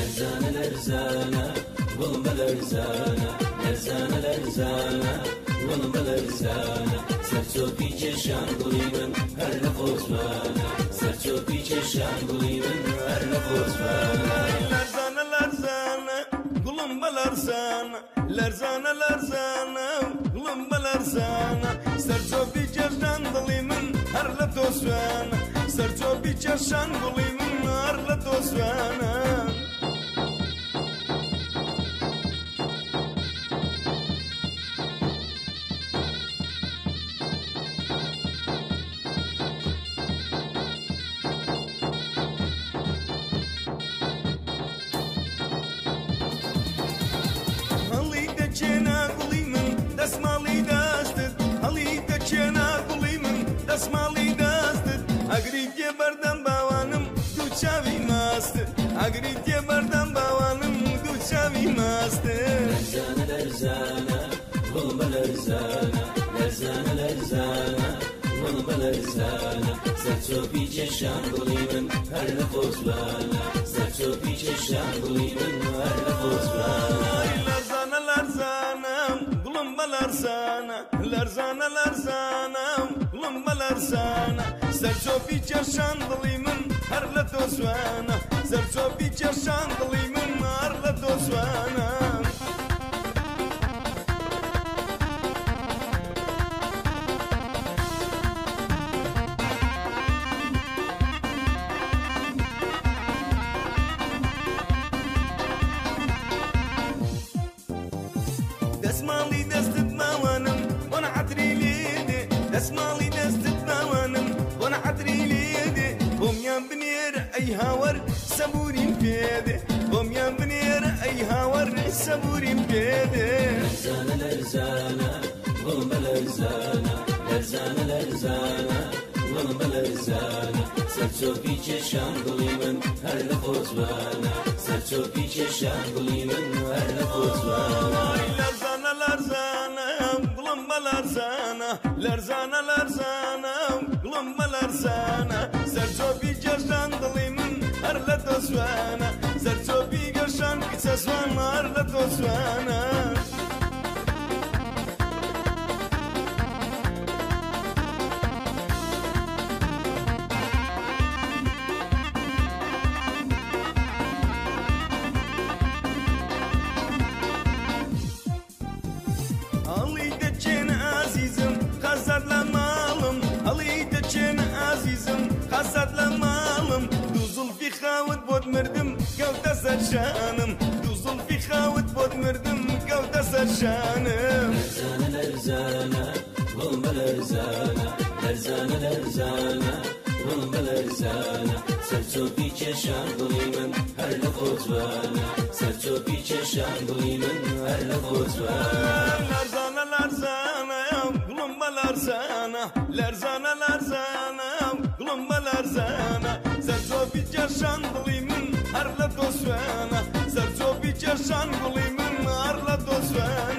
Lerzane lerzane Bulma lerzane Lerzane lerzane Bulma lerzane Serço piçe şangulinin Her lafız bana Serço piçe şangulinin Her lafız bana Lerzane lerzane Kulum balarsana Lerzane lerzane Kulum balarsana Serço piçe şangulinin Her lafız bana Serço piçe şangulinin Her lafız bana nas mali daste A gritje bardam bavanım duçavi maste A gritje bardam bavanım duçavi maste Lerzana lerzana Bulma lerzana Lerzana lerzana Bulma lerzana Srco piće šambulimen Arna pozvana Srco piće šambulimen Arna pozvana Lerzana lerzana Bulma lerzana Lerzana ئاسانە سەرچۆپی چێشان دڵی من هەر لە تۆ سوانە سەرچۆپی چێشان دڵی من عطري ليدي. قوم يا بنير أي هاور سبوري بيدي قوم يا بنير أي هاور سبوري بيدي لرزانة لرزانة غلبة لرزانة لرزانة لرزانة غلبة لرزانة سرچو پیچه شنگلی من هر لخوزوانا سرچو پیچه شنگلی من هر لخوزوانا لرزانة لرزانة غلبة لرزانة لرزانة لرزانة غلبة Serçopi gerşan dilimin Harla tozvana Serçopi gerşan Kısasvan harla tozvana Halıydı çen azizim Kazarla malım Halıydı çen azizim Kazarla malım Gavda sarşanım Duzul fi xavut bod mirdim Gavda sarşanım Lerzane lerzane Bulma lerzane Lerzane lerzane Bulma lerzane. Serço piçe şangulinin Her lafız bana Serço piçe şangulinin Her lafız bana Larzana larzana Glumba larzana Larzana larzana Glumba arla dosvena Zar zobića šanguli mrna arla dosvena